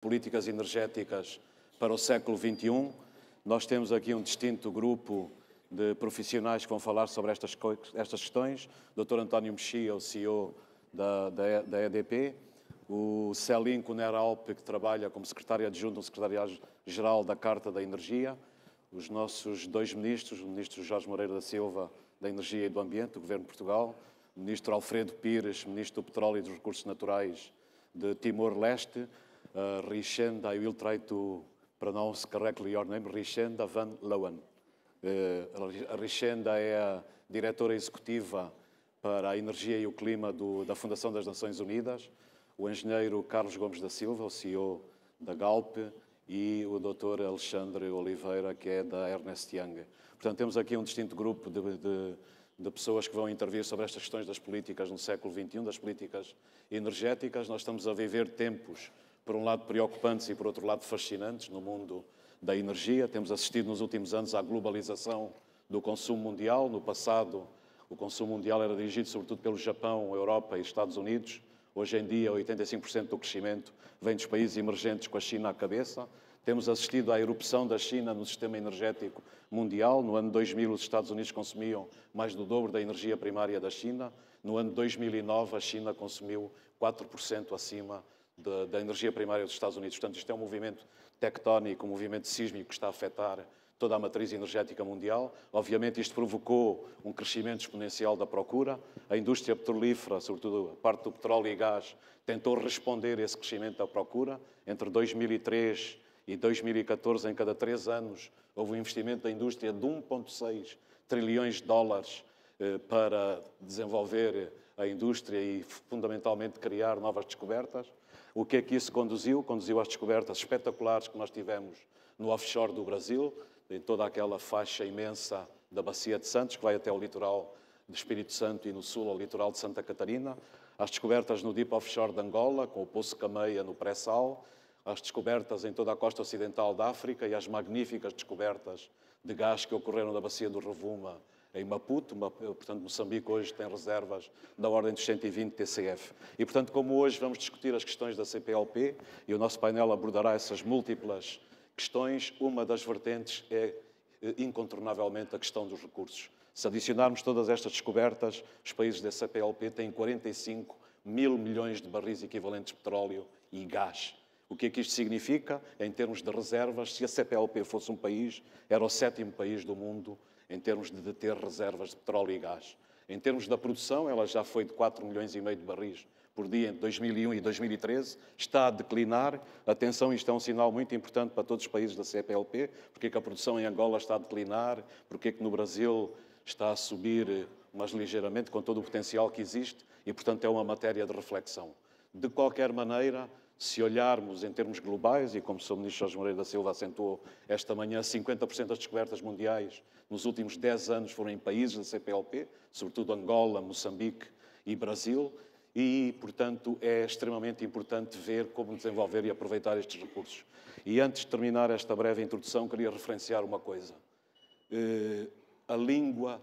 políticas energéticas para o século XXI. Nós temos aqui um distinto grupo de profissionais que vão falar sobre estas, estas questões. Dr. António Mexia, o CEO da, da, da EDP, o Celim Cuneralp, que trabalha como secretário adjunto no Secretariado-Geral da Carta da Energia, os nossos dois ministros, o ministro Jorge Moreira da Silva, da Energia e do Ambiente, do Governo de Portugal, o ministro Alfredo Pires, ministro do Petróleo e dos Recursos Naturais de Timor-Leste, uh, Richenda, I will try to pronounce correctly your name, Richenda Van Leeuwen. Uh, a Richenda é a diretora executiva para a Energia e o Clima do, da Fundação das Nações Unidas, o engenheiro Carlos Gomes da Silva, o CEO da Galp, e o Dr. Alexandre Oliveira, que é da Ernest Young. Portanto, temos aqui um distinto grupo de, de, de, pessoas que vão intervir sobre estas questões das políticas no século XXI, das políticas energéticas. Nós estamos a viver tempos, por um lado, preocupantes e, por outro lado, fascinantes no mundo da energia. Temos assistido nos últimos anos à globalização do consumo mundial. No passado, o consumo mundial era dirigido sobretudo pelo Japão, Europa e Estados Unidos. Hoje em dia, 85% do crescimento vem dos países emergentes com a China à cabeça. Temos assistido à erupção da China no sistema energético mundial. No ano 2000, os Estados Unidos consumiam mais do dobro da energia primária da China. No ano 2009, a China consumiu 4% acima da, da energia primária dos Estados Unidos. Portanto, isto é um movimento tectónico, um movimento sísmico que está a afetar toda a matriz energética mundial. Obviamente, isto provocou um crescimento exponencial da procura. A indústria petrolífera, sobretudo a parte do petróleo e gás, tentou responder a esse crescimento da procura. Entre 2003 e 2014, em cada três anos, houve um investimento da indústria de 1,6 trilhões de dólares eh, para desenvolver a indústria e, fundamentalmente, criar novas descobertas. O que é que isso conduziu? Conduziu às descobertas espetaculares que nós tivemos no offshore do Brasil, em toda aquela faixa imensa da Bacia de Santos, que vai até o litoral do Espírito Santo e no sul ao litoral de Santa Catarina, as descobertas no Deep Offshore de Angola, com o Poço Cameia no pré-sal, as descobertas em toda a costa ocidental da África e as magníficas descobertas de gás que ocorreram na Bacia do Rovuma em Maputo, portanto Moçambique hoje tem reservas da ordem dos 120 TCF. E portanto, como hoje vamos discutir as questões da CPLP e o nosso painel abordará essas múltiplas questões, uma das vertentes é eh, incontornavelmente a questão dos recursos. Se adicionarmos todas estas descobertas, os países da CPLP têm 45 mil milhões de barris equivalentes de petróleo e gás. O que é que isto significa em termos de reservas? Se a CPLP fosse um país, era o sétimo país do mundo em termos de ter reservas de petróleo e gás. Em termos da produção, ela já foi de 4 milhões e meio de barris por dia entre 2001 e 2013, está a declinar. Atenção, isto é um sinal muito importante para todos os países da CPLP, porque é que a produção em Angola está a declinar, porque é que no Brasil está a subir, mas ligeiramente, com todo o potencial que existe, e portanto é uma matéria de reflexão. De qualquer maneira, se olharmos em termos globais, e como o Sr. Ministro Jorge Moreira da Silva acentuou esta manhã, 50% das descobertas mundiais nos últimos 10 anos foram em países da CPLP, sobretudo Angola, Moçambique e Brasil, e, portanto, é extremamente importante ver como desenvolver e aproveitar estes recursos. E antes de terminar esta breve introdução, queria referenciar uma coisa. Eh, a língua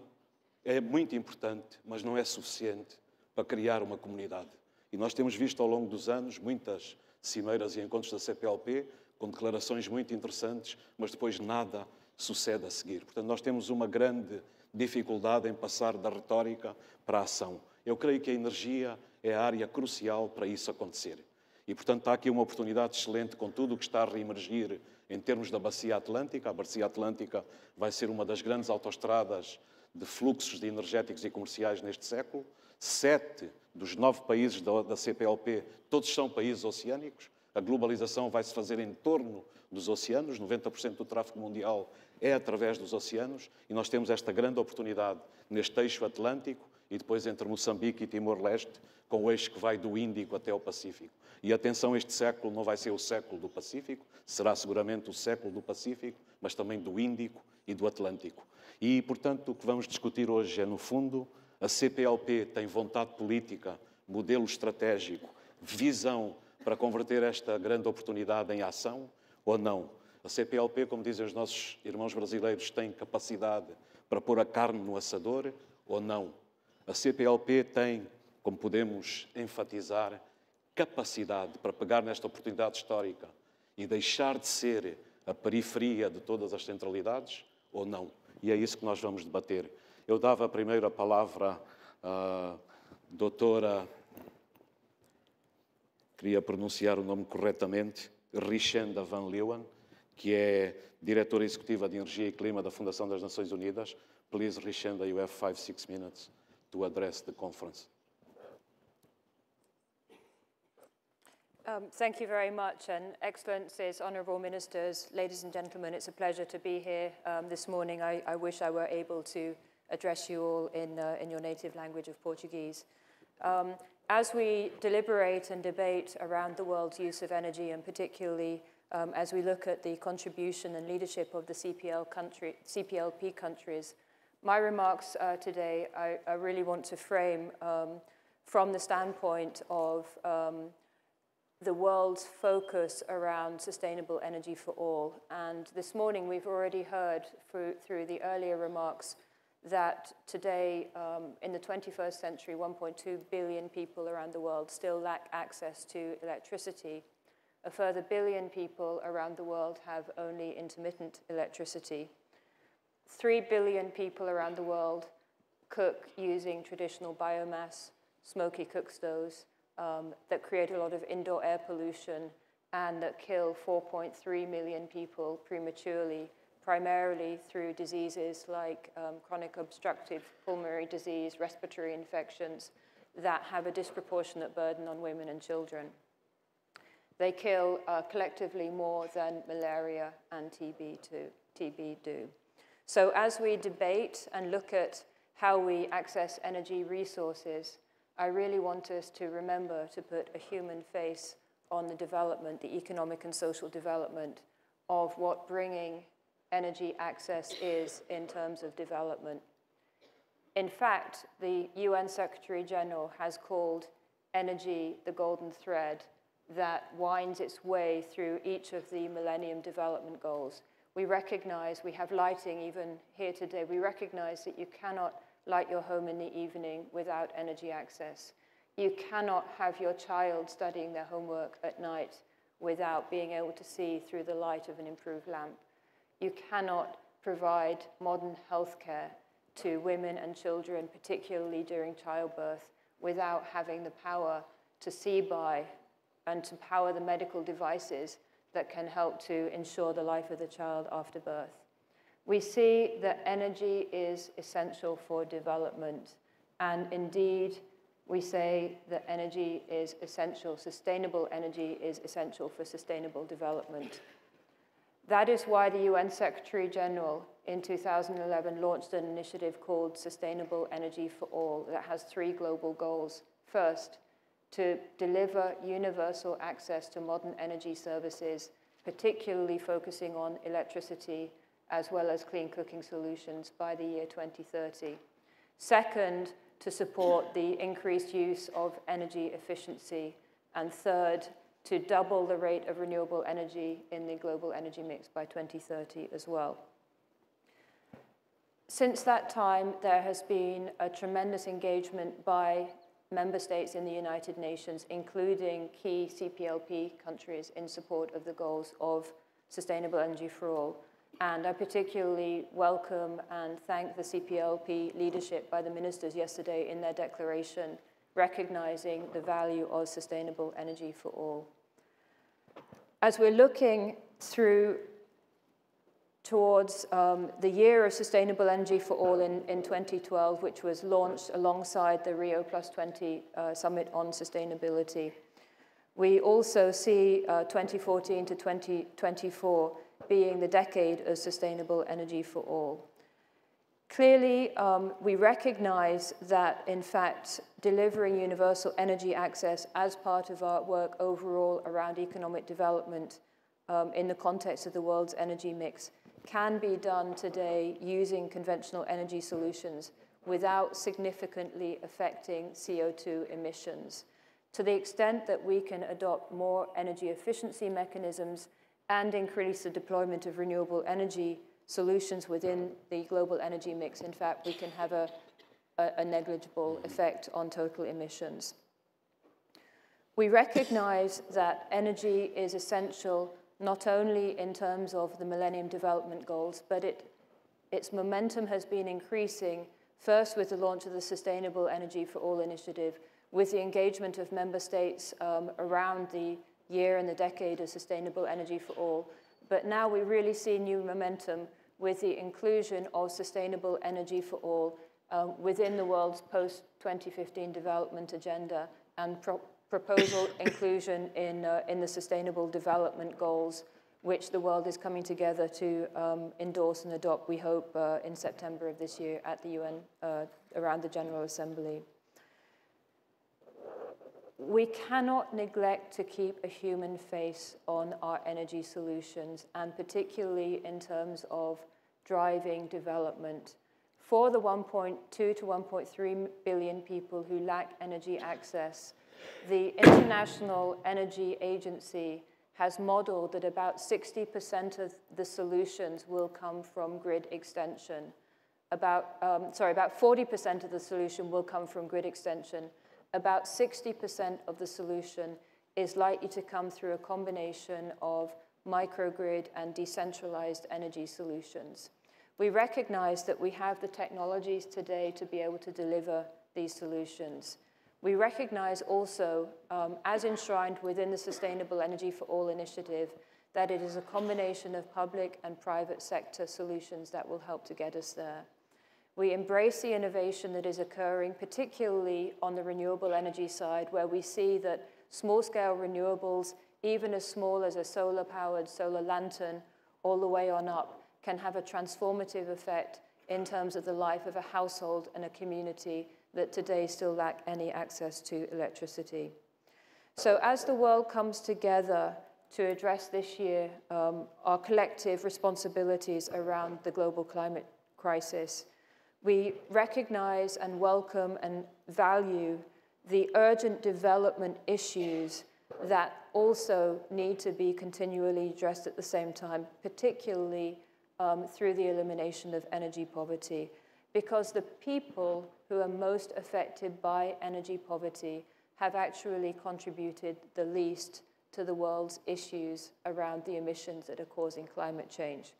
é muito importante, mas não é suficiente para criar uma comunidade. E nós temos visto ao longo dos anos muitas cimeiras e encontros da CPLP com declarações muito interessantes, mas depois nada sucede a seguir. Portanto, nós temos uma grande dificuldade em passar da retórica para a ação. Eu creio que a energia é a área crucial para isso acontecer. E, portanto, está aqui uma oportunidade excelente com tudo o que está a reemergir em termos da Bacia Atlântica. A Bacia Atlântica vai ser uma das grandes autoestradas de fluxos de energéticos e comerciais neste século. Sete dos nove países da, CPLP, todos são países oceânicos. A globalização vai se fazer em torno dos oceanos, 90% do tráfego mundial é através dos oceanos, e nós temos esta grande oportunidade neste eixo atlântico e depois entre Moçambique e Timor-Leste, com o eixo que vai do Índico até o Pacífico. E atenção, este século não vai ser o século do Pacífico, será seguramente o século do Pacífico, mas também do Índico e do Atlântico. E, portanto, o que vamos discutir hoje é, no fundo, a CPLP tem vontade política, modelo estratégico, visão para converter esta grande oportunidade em ação ou não? A CPLP, como dizem os nossos irmãos brasileiros, tem capacidade para pôr a carne no assador ou não? A CPLP tem, como podemos enfatizar, capacidade para pegar nesta oportunidade histórica e deixar de ser a periferia de todas as centralidades ou não? E é isso que nós vamos debater. Eu dava a primeira palavra à doutora, queria pronunciar o nome corretamente, Richenda Van Leeuwen, que é diretora executiva de Energia e Clima da Fundação das Nações Unidas. Please, Richenda, you have five, six minutes to address the conference. Um, thank you very much, and Excellencies, Honourable Ministers, ladies and gentlemen, it's a pleasure to be here um, this morning. I, I, wish I were able to address you all in, uh, in your native language of Portuguese. Um, as we deliberate and debate around the world's use of energy, and particularly um, as we look at the contribution and leadership of the CPL country, CPLP countries, my remarks uh, today, I, I, really want to frame um, from the standpoint of um, the world's focus around sustainable energy for all. And this morning we've already heard through, through the earlier remarks that today, um, in the 21st century, 1.2 billion people around the world still lack access to electricity. A further billion people around the world have only intermittent electricity. 3 billion people around the world cook using traditional biomass, smoky cook stoves, um, that create a lot of indoor air pollution and that kill 4.3 million people prematurely, primarily through diseases like um, chronic obstructive pulmonary disease, respiratory infections that have a disproportionate burden on women and children. They kill uh, collectively more than malaria and TB, TB do. So as we debate and look at how we access energy resources, I really want us to remember to put a human face on the development, the economic and social development of what bringing energy access is in terms of development. In fact, the UN Secretary General has called energy the golden thread that winds its way through each of the Millennium Development Goals. We recognize, we have lighting even here today, we recognize that you cannot light your home in the evening without energy access. You cannot have your child studying their homework at night without being able to see through the light of an improved lamp. You cannot provide modern healthcare to women and children, particularly during childbirth, without having the power to see by and to power the medical devices that can help to ensure the life of the child after birth we see that energy is essential for development. And indeed, we say that energy is essential, sustainable energy is essential for sustainable development. That is why the UN Secretary General in 2011 launched an initiative called Sustainable Energy for All that has three global goals. First, to deliver universal access to modern energy services, particularly focusing on electricity as well as clean cooking solutions by the year 2030. Second, to support the increased use of energy efficiency. And third, to double the rate of renewable energy in the global energy mix by 2030 as well. Since that time, there has been a tremendous engagement by member states in the United Nations, including key CPLP countries in support of the goals of sustainable energy for all. And I particularly welcome and thank the CPLP leadership by the ministers yesterday in their declaration, recognizing the value of sustainable energy for all. As we're looking through towards um, the year of sustainable energy for all in, in 2012, which was launched alongside the Rio Plus 20 uh, Summit on Sustainability. We also see uh, 2014 to 2024 being the decade of sustainable energy for all. Clearly, um, we recognize that, in fact, delivering universal energy access as part of our work overall around economic development um, in the context of the world's energy mix can be done today using conventional energy solutions without significantly affecting CO2 emissions. To the extent that we can adopt more energy efficiency mechanisms and increase the deployment of renewable energy solutions within the global energy mix, in fact, we can have a, a, a negligible effect on total emissions. We recognize that energy is essential not only in terms of the Millennium Development Goals, but it, its momentum has been increasing first with the launch of the Sustainable Energy for All initiative, with the engagement of member states um, around the year and the decade of sustainable energy for all. But now we really see new momentum with the inclusion of sustainable energy for all um, within the world's post-2015 development agenda and pro proposal inclusion in, uh, in the Sustainable Development Goals, which the world is coming together to um, endorse and adopt, we hope, uh, in September of this year at the UN uh, around the General Assembly. We cannot neglect to keep a human face on our energy solutions, and particularly in terms of driving development. For the 1.2 to 1.3 billion people who lack energy access, the International Energy Agency has modeled that about 60% of the solutions will come from grid extension. About, um, sorry, about 40% of the solution will come from grid extension. About 60% of the solution is likely to come through a combination of microgrid and decentralized energy solutions. We recognize that we have the technologies today to be able to deliver these solutions. We recognize also, um, as enshrined within the Sustainable Energy for All initiative, that it is a combination of public and private sector solutions that will help to get us there. We embrace the innovation that is occurring, particularly on the renewable energy side, where we see that small-scale renewables, even as small as a solar-powered solar lantern, all the way on up, can have a transformative effect in terms of the life of a household and a community that today still lack any access to electricity. So as the world comes together to address this year um, our collective responsibilities around the global climate crisis, we recognize and welcome and value the urgent development issues that also need to be continually addressed at the same time, particularly um, through the elimination of energy poverty because the people who are most affected by energy poverty have actually contributed the least to the world's issues around the emissions that are causing climate change.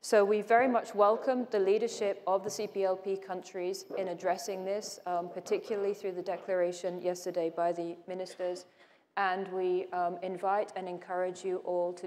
So we very much welcome the leadership of the CPLP countries in addressing this, um, particularly through the declaration yesterday by the ministers. And we um, invite and encourage you all to